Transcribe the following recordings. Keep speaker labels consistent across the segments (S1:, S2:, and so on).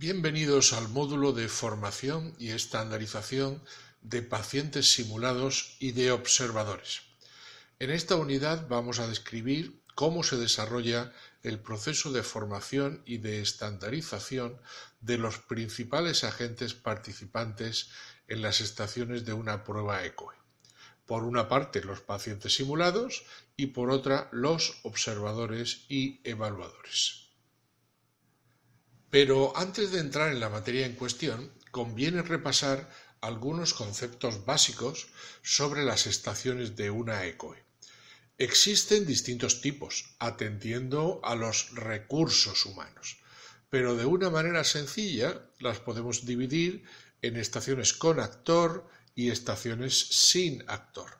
S1: Bienvenidos al módulo de formación y estandarización de pacientes simulados y de observadores. En esta unidad vamos a describir cómo se desarrolla el proceso de formación y de estandarización de los principales agentes participantes en las estaciones de una prueba ECOE. Por una parte los pacientes simulados y por otra los observadores y evaluadores. Pero antes de entrar en la materia en cuestión, conviene repasar algunos conceptos básicos sobre las estaciones de una ECOE. Existen distintos tipos, atendiendo a los recursos humanos, pero de una manera sencilla las podemos dividir en estaciones con actor y estaciones sin actor.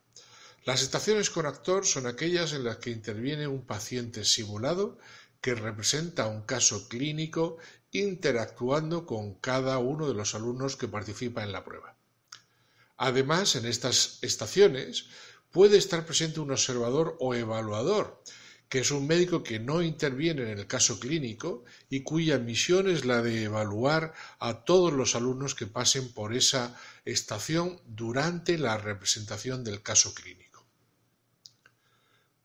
S1: Las estaciones con actor son aquellas en las que interviene un paciente simulado que representa un caso clínico interactuando con cada uno de los alumnos que participa en la prueba. Además, en estas estaciones puede estar presente un observador o evaluador, que es un médico que no interviene en el caso clínico y cuya misión es la de evaluar a todos los alumnos que pasen por esa estación durante la representación del caso clínico.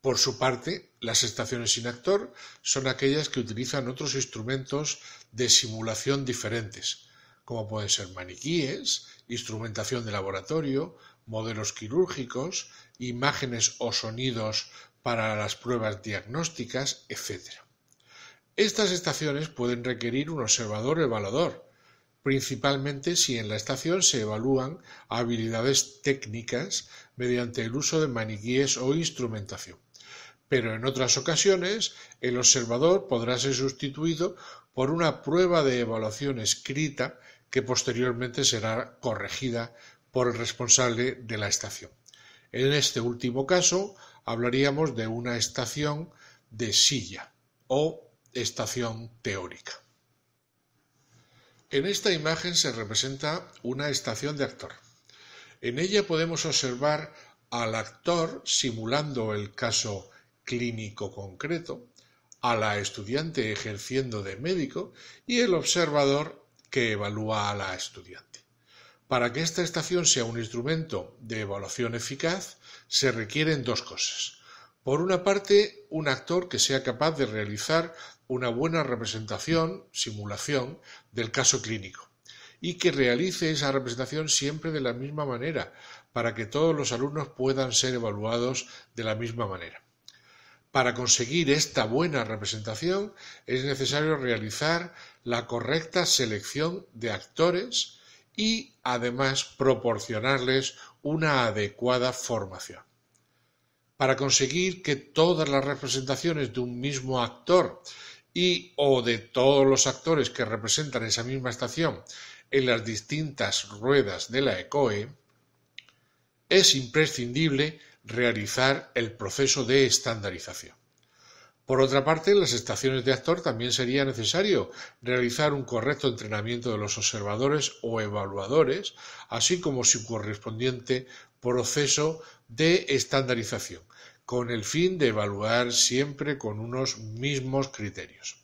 S1: Por su parte, las estaciones sin actor son aquellas que utilizan otros instrumentos de simulación diferentes, como pueden ser maniquíes, instrumentación de laboratorio, modelos quirúrgicos, imágenes o sonidos para las pruebas diagnósticas, etc. Estas estaciones pueden requerir un observador evaluador, principalmente si en la estación se evalúan habilidades técnicas mediante el uso de maniquíes o instrumentación pero en otras ocasiones el observador podrá ser sustituido por una prueba de evaluación escrita que posteriormente será corregida por el responsable de la estación. En este último caso hablaríamos de una estación de silla o estación teórica. En esta imagen se representa una estación de actor. En ella podemos observar al actor simulando el caso clínico concreto, a la estudiante ejerciendo de médico y el observador que evalúa a la estudiante. Para que esta estación sea un instrumento de evaluación eficaz, se requieren dos cosas. Por una parte, un actor que sea capaz de realizar una buena representación, simulación, del caso clínico y que realice esa representación siempre de la misma manera, para que todos los alumnos puedan ser evaluados de la misma manera. Para conseguir esta buena representación es necesario realizar la correcta selección de actores y además proporcionarles una adecuada formación. Para conseguir que todas las representaciones de un mismo actor y o de todos los actores que representan esa misma estación en las distintas ruedas de la ECOE, es imprescindible realizar el proceso de estandarización. Por otra parte, en las estaciones de actor también sería necesario realizar un correcto entrenamiento de los observadores o evaluadores, así como su correspondiente proceso de estandarización, con el fin de evaluar siempre con unos mismos criterios.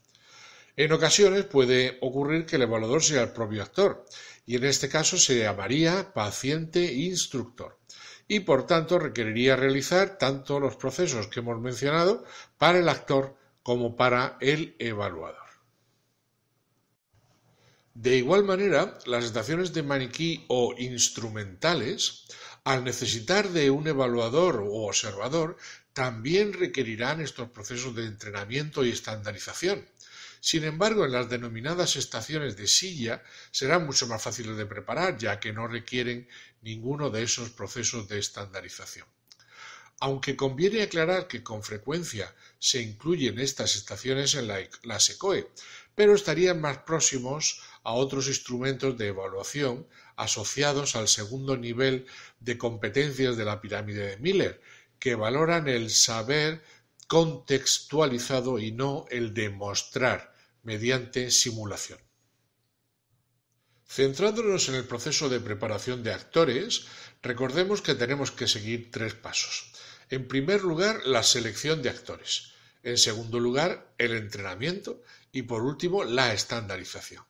S1: En ocasiones puede ocurrir que el evaluador sea el propio actor, y en este caso se llamaría paciente instructor y por tanto requeriría realizar tanto los procesos que hemos mencionado para el actor como para el evaluador. De igual manera, las estaciones de maniquí o instrumentales, al necesitar de un evaluador o observador, también requerirán estos procesos de entrenamiento y estandarización, sin embargo, en las denominadas estaciones de silla serán mucho más fáciles de preparar, ya que no requieren ninguno de esos procesos de estandarización. Aunque conviene aclarar que con frecuencia se incluyen estas estaciones en la, SECOE, pero estarían más próximos a otros instrumentos de evaluación asociados al segundo nivel de competencias de la pirámide de Miller, que valoran el saber contextualizado y no el demostrar mediante simulación. Centrándonos en el proceso de preparación de actores, recordemos que tenemos que seguir tres pasos. En primer lugar, la selección de actores. En segundo lugar, el entrenamiento y por último, la estandarización.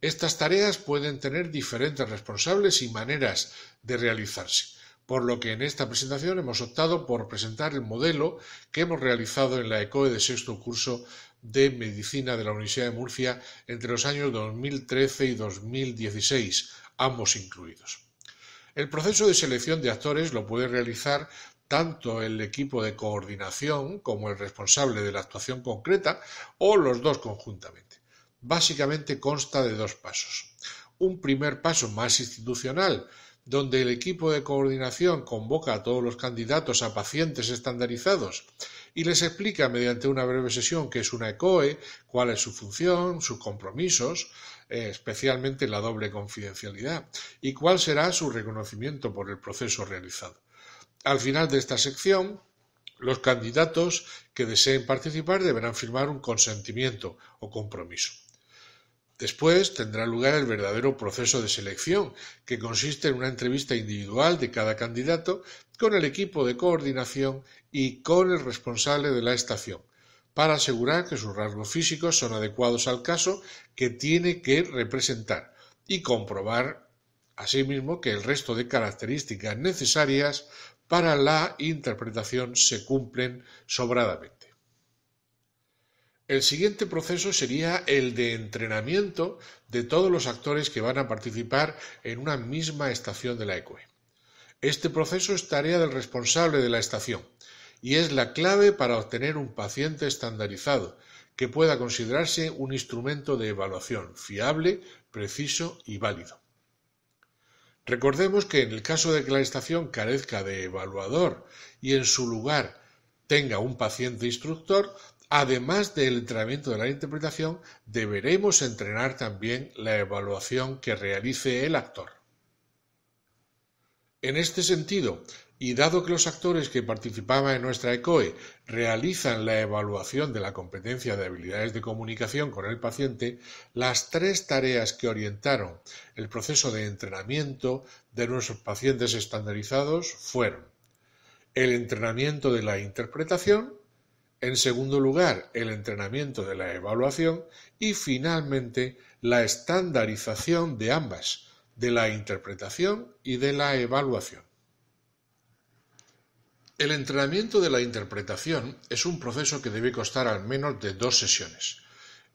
S1: Estas tareas pueden tener diferentes responsables y maneras de realizarse, por lo que en esta presentación hemos optado por presentar el modelo que hemos realizado en la ECOE de sexto curso de Medicina de la Universidad de Murcia entre los años 2013 y 2016, ambos incluidos. El proceso de selección de actores lo puede realizar tanto el equipo de coordinación como el responsable de la actuación concreta o los dos conjuntamente. Básicamente consta de dos pasos. Un primer paso más institucional, donde el equipo de coordinación convoca a todos los candidatos a pacientes estandarizados y les explica mediante una breve sesión qué es una ECOE, cuál es su función, sus compromisos, eh, especialmente la doble confidencialidad, y cuál será su reconocimiento por el proceso realizado. Al final de esta sección, los candidatos que deseen participar deberán firmar un consentimiento o compromiso. Después tendrá lugar el verdadero proceso de selección, que consiste en una entrevista individual de cada candidato con el equipo de coordinación y con el responsable de la estación, para asegurar que sus rasgos físicos son adecuados al caso que tiene que representar y comprobar asimismo que el resto de características necesarias para la interpretación se cumplen sobradamente. El siguiente proceso sería el de entrenamiento de todos los actores que van a participar en una misma estación de la ECOE. Este proceso es tarea del responsable de la estación y es la clave para obtener un paciente estandarizado que pueda considerarse un instrumento de evaluación fiable, preciso y válido. Recordemos que en el caso de que la estación carezca de evaluador y en su lugar tenga un paciente instructor, Además del entrenamiento de la interpretación, deberemos entrenar también la evaluación que realice el actor. En este sentido, y dado que los actores que participaban en nuestra ECOE realizan la evaluación de la competencia de habilidades de comunicación con el paciente, las tres tareas que orientaron el proceso de entrenamiento de nuestros pacientes estandarizados fueron el entrenamiento de la interpretación, en segundo lugar, el entrenamiento de la evaluación y finalmente la estandarización de ambas, de la interpretación y de la evaluación. El entrenamiento de la interpretación es un proceso que debe costar al menos de dos sesiones.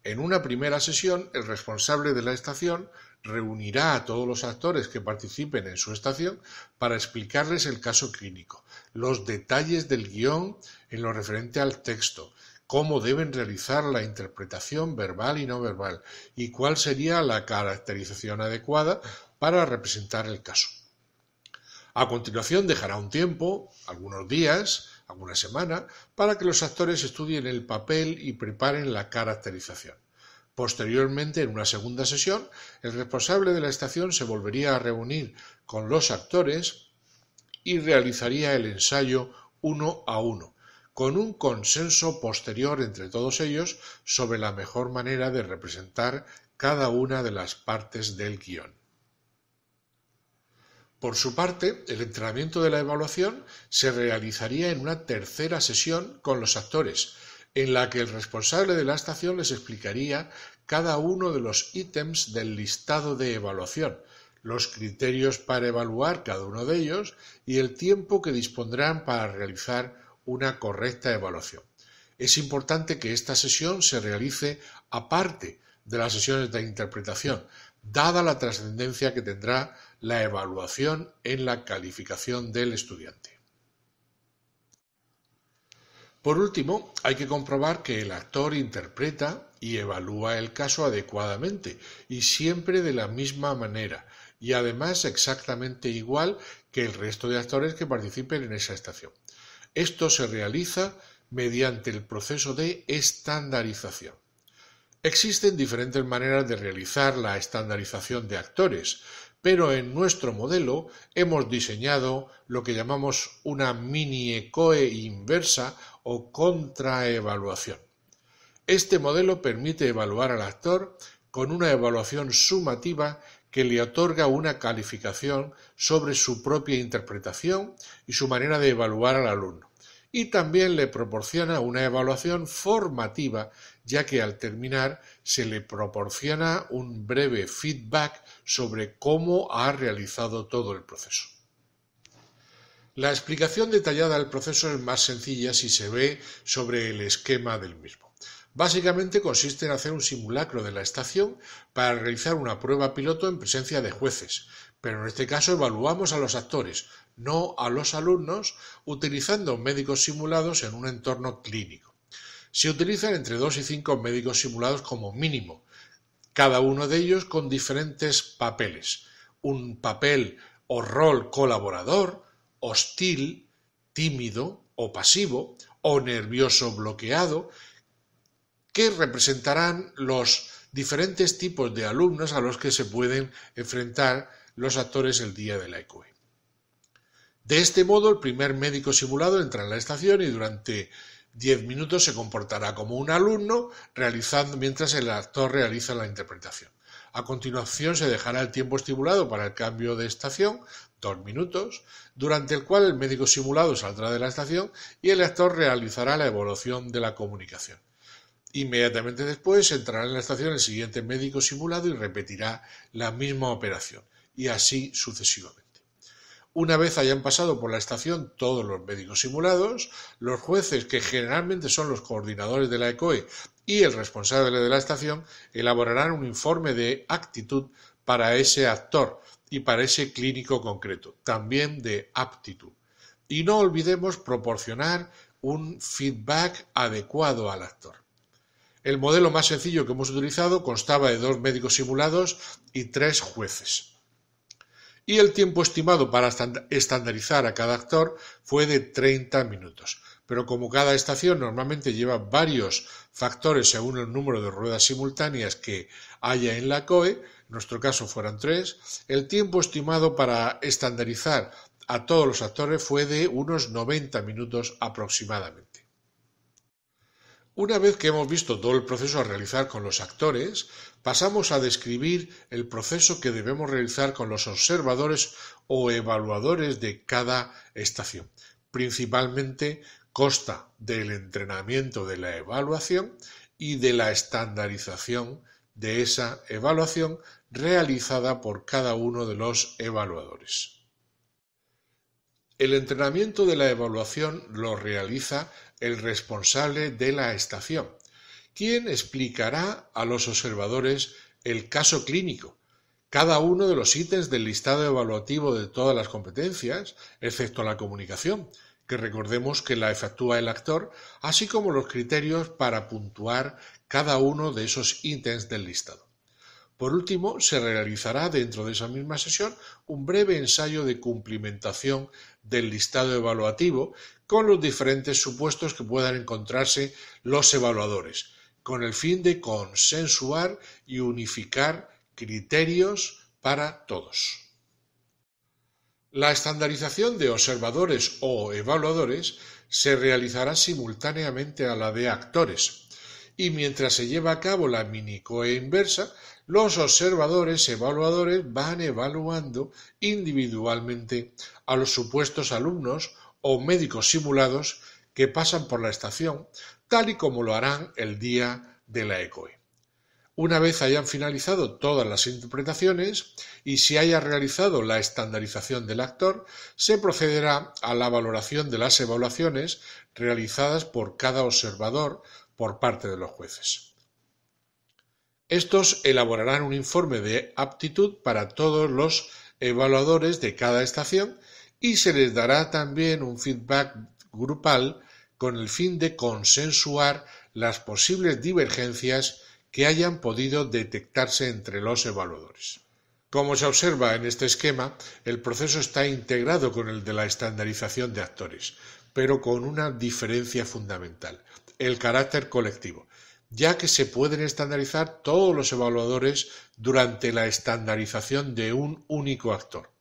S1: En una primera sesión, el responsable de la estación reunirá a todos los actores que participen en su estación para explicarles el caso clínico, los detalles del guion en lo referente al texto, cómo deben realizar la interpretación verbal y no verbal y cuál sería la caracterización adecuada para representar el caso. A continuación dejará un tiempo, algunos días, alguna semana, para que los actores estudien el papel y preparen la caracterización. Posteriormente, en una segunda sesión, el responsable de la estación se volvería a reunir con los actores y realizaría el ensayo uno a uno, con un consenso posterior entre todos ellos sobre la mejor manera de representar cada una de las partes del guion. Por su parte, el entrenamiento de la evaluación se realizaría en una tercera sesión con los actores, en la que el responsable de la estación les explicaría cada uno de los ítems del listado de evaluación, los criterios para evaluar cada uno de ellos y el tiempo que dispondrán para realizar una correcta evaluación. Es importante que esta sesión se realice aparte de las sesiones de interpretación, dada la trascendencia que tendrá la evaluación en la calificación del estudiante. Por último, hay que comprobar que el actor interpreta y evalúa el caso adecuadamente y siempre de la misma manera y además exactamente igual que el resto de actores que participen en esa estación. Esto se realiza mediante el proceso de estandarización. Existen diferentes maneras de realizar la estandarización de actores, pero en nuestro modelo hemos diseñado lo que llamamos una mini ECOE inversa o contraevaluación. Este modelo permite evaluar al actor con una evaluación sumativa que le otorga una calificación sobre su propia interpretación y su manera de evaluar al alumno. Y también le proporciona una evaluación formativa ya que al terminar se le proporciona un breve feedback sobre cómo ha realizado todo el proceso. La explicación detallada del proceso es más sencilla si se ve sobre el esquema del mismo. Básicamente consiste en hacer un simulacro de la estación para realizar una prueba piloto en presencia de jueces, pero en este caso evaluamos a los actores, no a los alumnos, utilizando médicos simulados en un entorno clínico. Se utilizan entre dos y cinco médicos simulados como mínimo, cada uno de ellos con diferentes papeles. Un papel o rol colaborador, hostil, tímido o pasivo, o nervioso bloqueado, que representarán los diferentes tipos de alumnos a los que se pueden enfrentar los actores el día de la ECOE. De este modo, el primer médico simulado entra en la estación y durante diez minutos se comportará como un alumno realizando mientras el actor realiza la interpretación. A continuación se dejará el tiempo estimulado para el cambio de estación, minutos, durante el cual el médico simulado saldrá de la estación y el actor realizará la evaluación de la comunicación. Inmediatamente después entrará en la estación el siguiente médico simulado y repetirá la misma operación, y así sucesivamente. Una vez hayan pasado por la estación todos los médicos simulados, los jueces, que generalmente son los coordinadores de la ECOE y el responsable de la estación, elaborarán un informe de actitud para ese actor y para ese clínico concreto, también de aptitud. Y no olvidemos proporcionar un feedback adecuado al actor. El modelo más sencillo que hemos utilizado constaba de dos médicos simulados y tres jueces y el tiempo estimado para estandarizar a cada actor fue de 30 minutos. Pero como cada estación normalmente lleva varios factores según el número de ruedas simultáneas que haya en la COE, nuestro caso fueran tres, el tiempo estimado para estandarizar a todos los actores fue de unos 90 minutos aproximadamente. Una vez que hemos visto todo el proceso a realizar con los actores, pasamos a describir el proceso que debemos realizar con los observadores o evaluadores de cada estación. Principalmente consta del entrenamiento de la evaluación y de la estandarización de esa evaluación realizada por cada uno de los evaluadores. El entrenamiento de la evaluación lo realiza el responsable de la estación, quien explicará a los observadores el caso clínico, cada uno de los ítems del listado evaluativo de todas las competencias, excepto la comunicación, que recordemos que la efectúa el actor, así como los criterios para puntuar cada uno de esos ítems del listado. Por último, se realizará dentro de esa misma sesión un breve ensayo de cumplimentación del listado evaluativo con los diferentes supuestos que puedan encontrarse los evaluadores, con el fin de consensuar y unificar criterios para todos. La estandarización de observadores o evaluadores se realizará simultáneamente a la de actores, y mientras se lleva a cabo la minicoe inversa, los observadores evaluadores van evaluando individualmente a los supuestos alumnos o médicos simulados que pasan por la estación, tal y como lo harán el día de la ECOE. Una vez hayan finalizado todas las interpretaciones y se haya realizado la estandarización del actor, se procederá a la valoración de las evaluaciones realizadas por cada observador por parte de los jueces. Estos elaborarán un informe de aptitud para todos los evaluadores de cada estación y se les dará también un feedback grupal con el fin de consensuar las posibles divergencias que hayan podido detectarse entre los evaluadores. Como se observa en este esquema, el proceso está integrado con el de la estandarización de actores, pero con una diferencia fundamental, el carácter colectivo, ya que se pueden estandarizar todos los evaluadores durante la estandarización de un único actor.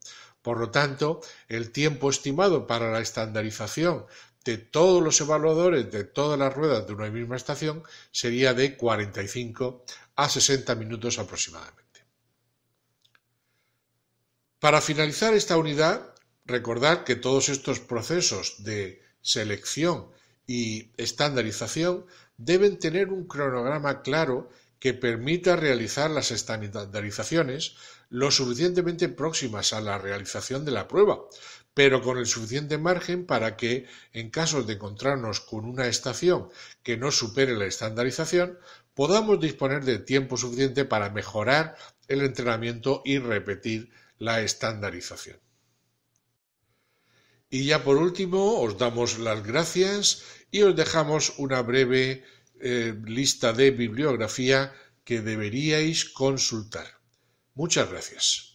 S1: Por lo tanto, el tiempo estimado para la estandarización de todos los evaluadores de todas las ruedas de una misma estación sería de 45 a 60 minutos aproximadamente. Para finalizar esta unidad, recordar que todos estos procesos de selección y estandarización deben tener un cronograma claro que permita realizar las estandarizaciones lo suficientemente próximas a la realización de la prueba, pero con el suficiente margen para que, en caso de encontrarnos con una estación que no supere la estandarización, podamos disponer de tiempo suficiente para mejorar el entrenamiento y repetir la estandarización. Y ya por último, os damos las gracias y os dejamos una breve eh, lista de bibliografía que deberíais consultar. Muchas gracias.